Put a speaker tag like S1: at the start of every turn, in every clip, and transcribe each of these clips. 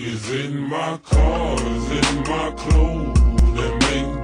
S1: Is it my car? Is it my clothes that make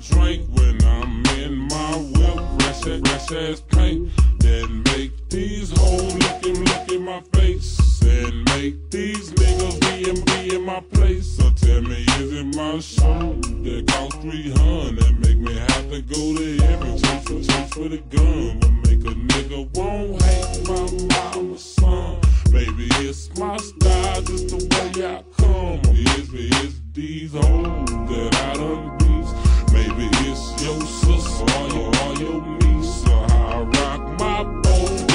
S1: drink when I'm in my whip? Ass, fresh ass paint that make these hoes look in, look in my face and make these niggas be in, be in my place. So tell me, is it my show that cost 300 that make me have to go to heaven? Chase for, chase for the gun, what make a nigga won't hate my mama son? Maybe it's my style, just the way I come. It's, it's these hoes that I done beats. It's your sister or your, or your niece. I rock my boat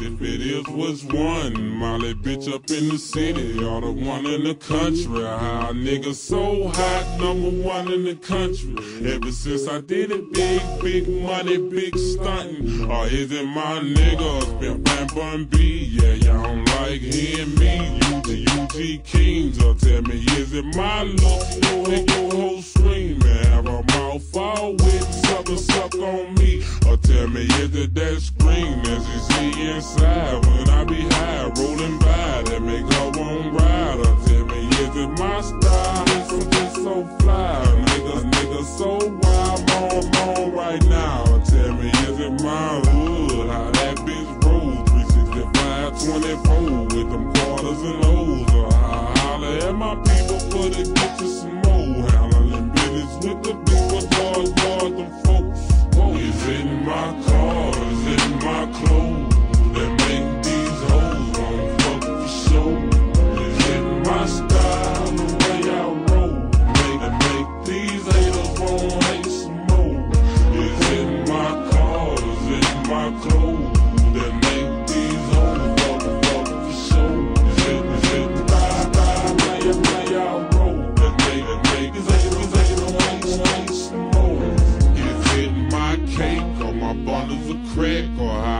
S1: If it is, what's one? Molly bitch up in the city, or the one in the country. How a nigga so hot, number one in the country. Ever since I did it big, big money, big stunting. Or is it my niggas been Bam Bun B? Yeah, y'all don't like hearing me. UG, UG Kings, or tell me, is it my look? Yo, hit your whole scream, man. Have a mouth all with sucker, suck on me. Or tell me, is it that scream as you inside when I be high, rolling by that make her want ride? Or tell me, is it my style? It's so, it's so fly, nigga, nigga, so wild,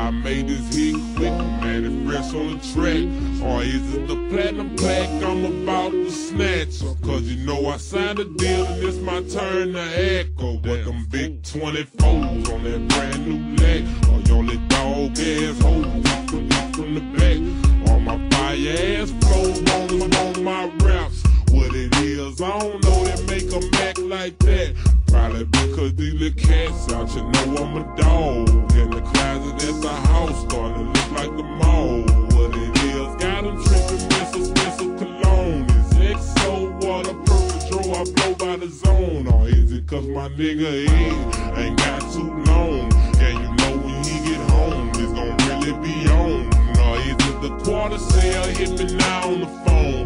S1: I made this hit quick, man, it fresh on the track? Or is it the platinum plaque I'm about to snatch? Cause you know I signed a deal and it's my turn to echo with them big 24s on that brand new leg. Or your little dog ass hoes from, from the back. Or my fire ass flow on, on my raps. What it is, I don't know that make them act like that. Probably because these little cats out, you know I'm a dog. In the closet is it cause my nigga head ain't got too long? Yeah, you know when he get home, it's gon' really be on. Or is it the quarter sale hit me now on the phone?